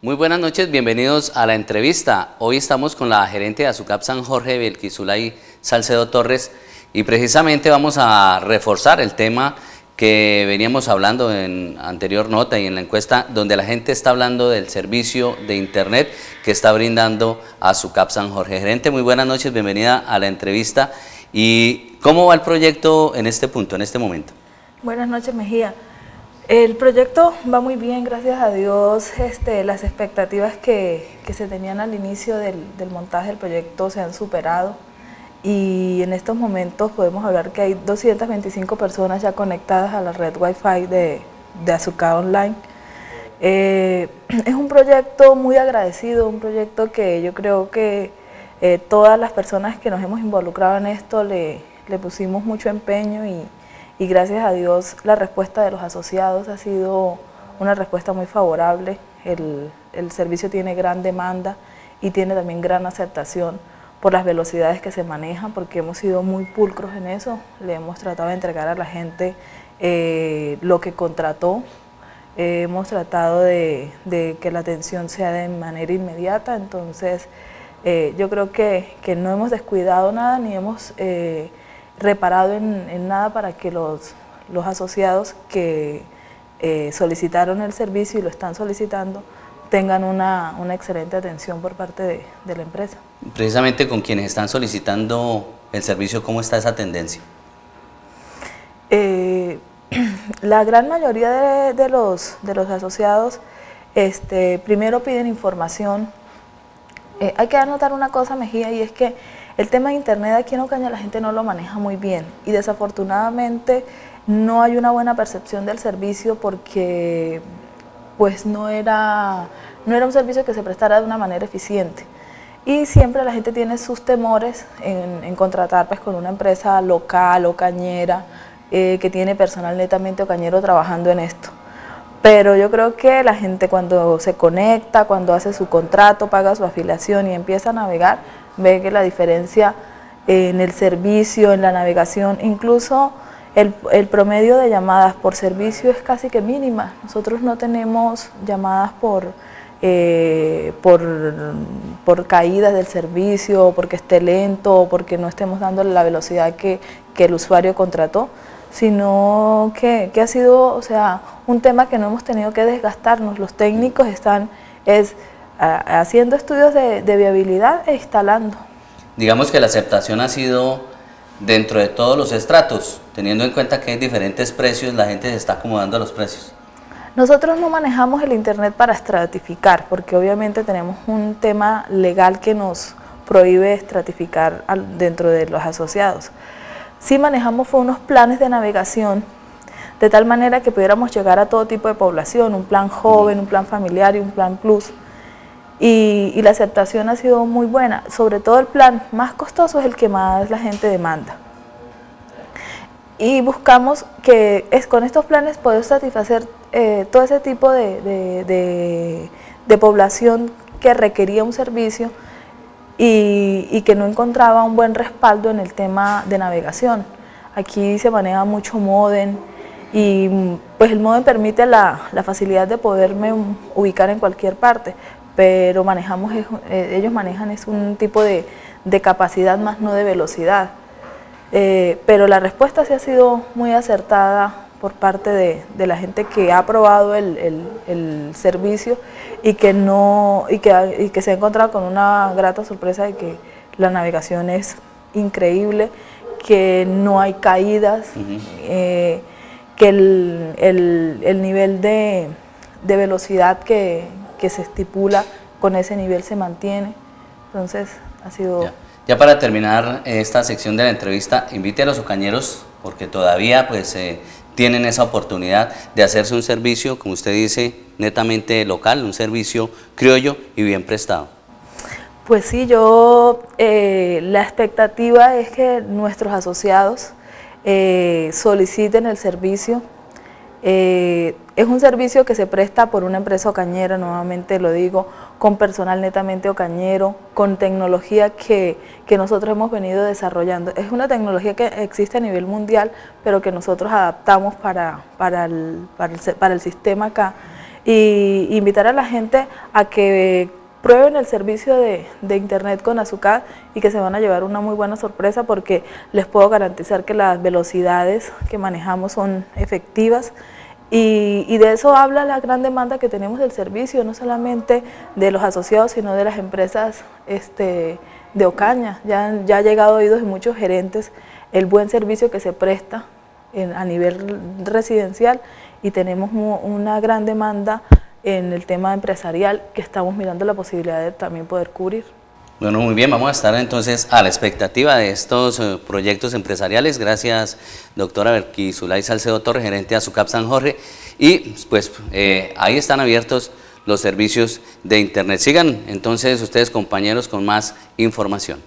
Muy buenas noches, bienvenidos a la entrevista. Hoy estamos con la gerente de Azucap San Jorge, Belquisulay Salcedo Torres, y precisamente vamos a reforzar el tema que veníamos hablando en anterior nota y en la encuesta, donde la gente está hablando del servicio de Internet que está brindando Azucap San Jorge. Gerente, muy buenas noches, bienvenida a la entrevista. ¿Y cómo va el proyecto en este punto, en este momento? Buenas noches, Mejía. El proyecto va muy bien, gracias a Dios. Este, las expectativas que, se tenían al inicio del, montaje del proyecto se han superado y en estos momentos podemos hablar que hay 225 personas ya conectadas a la red Wi-Fi de, de Online. Eh, es un proyecto muy agradecido, un proyecto que yo creo que eh, todas las personas que nos hemos involucrado en esto le, le pusimos mucho empeño y, gracias a Dios la respuesta de los asociados ha sido una respuesta muy favorable. El, servicio tiene gran demanda y tiene también gran aceptación por las velocidades que se manejan, porque hemos sido muy pulcros en eso, le hemos tratado de entregar a la gente eh, lo que contrató, eh, hemos tratado de, que la atención sea de manera inmediata, entonces eh, yo creo que, que, no hemos descuidado nada ni hemos reparado en, nada para que los, los asociados que eh, solicitaron el servicio y lo están solicitando tengan una, excelente atención por parte de, la empresa. Precisamente con quienes están solicitando el servicio, ¿cómo está esa tendencia? Eh, la gran mayoría de, los, de los asociados este, primero piden información. Eh, hay que anotar una cosa, Mejía, y es que el tema de Internet aquí en Ocaña la gente no lo maneja muy bien y desafortunadamente no hay una buena percepción del servicio porque pues no era, no era un servicio que se prestara de una manera eficiente. Y siempre la gente tiene sus temores en, contratar pues, con una empresa local, ocañera, eh, que tiene personal netamente ocañero trabajando en esto. Pero yo creo que la gente cuando se conecta, cuando hace su contrato, paga su afiliación y empieza a navegar, ve que la diferencia en el servicio, en la navegación, incluso el, promedio de llamadas por servicio es casi que mínima. Nosotros no tenemos llamadas por, eh, por, caídas del servicio, porque esté lento, porque no estemos dándole la velocidad que, el usuario contrató, sino que, ha sido o sea, un tema que no hemos tenido que desgastarnos. Los técnicos están... Es, haciendo estudios de, viabilidad e instalando. Digamos que la aceptación ha sido dentro de todos los estratos, teniendo en cuenta que hay diferentes precios, la gente se está acomodando a los precios. Nosotros no manejamos el Internet para estratificar, porque obviamente tenemos un tema legal que nos prohíbe estratificar dentro de los asociados. Sí manejamos fue unos planes de navegación de tal manera que pudiéramos llegar a todo tipo de población, un plan joven, un plan familiar y un plan plus y, la aceptación ha sido muy buena. Sobre todo el plan más costoso es el que más la gente demanda. Y buscamos que es, con estos planes poder satisfacer eh, todo ese tipo de, población que requería un servicio y, que no encontraba un buen respaldo en el tema de navegación. Aquí se maneja mucho modem y pues el modem permite la facilidad de poderme ubicar en cualquier parte, pero manejamos, eh, ellos manejan es un tipo de, capacidad más no de velocidad. Eh, pero la respuesta sí ha sido muy acertada por parte de, la gente que ha probado el, servicio y que, no, y que, que se ha encontrado con una grata sorpresa de que la navegación es increíble, que no hay caídas, eh, que el, nivel de velocidad que, que se estipula con ese nivel se mantiene. Entonces, ha sido... Ya, para terminar esta sección de la entrevista, invite a los ocañeros, porque todavía pues eh, tienen esa oportunidad de hacerse un servicio, como usted dice, netamente local, un servicio criollo y bien prestado. Pues sí, yo, eh, la expectativa es que nuestros asociados eh, soliciten el servicio Eh, es un servicio que se presta por una empresa ocañera, nuevamente lo digo, con personal netamente ocañero, con tecnología que, nosotros hemos venido desarrollando. Es una tecnología que existe a nivel mundial, pero que nosotros adaptamos para, para, el, para el sistema acá. Y invitar a la gente a que prueben el servicio de, internet con Azúcar y que se van a llevar una muy buena sorpresa porque les puedo garantizar que las velocidades que manejamos son efectivas y, de eso habla la gran demanda que tenemos del servicio, no solamente de los asociados, sino de las empresas este, de Ocaña. Ya, ya ha llegado a oídos de muchos gerentes el buen servicio que se presta a nivel residencial y tenemos una gran demanda en el tema empresarial que estamos mirando la posibilidad de también poder cubrir. Bueno, muy bien, vamos a estar entonces a la expectativa de estos eh, proyectos empresariales. Gracias, doctora Berquizulay Salcedo Torre, gerente de Azucap San Jorge. Y pues eh, ahí están abiertos los servicios de Internet. Sigan entonces ustedes, compañeros, con más información.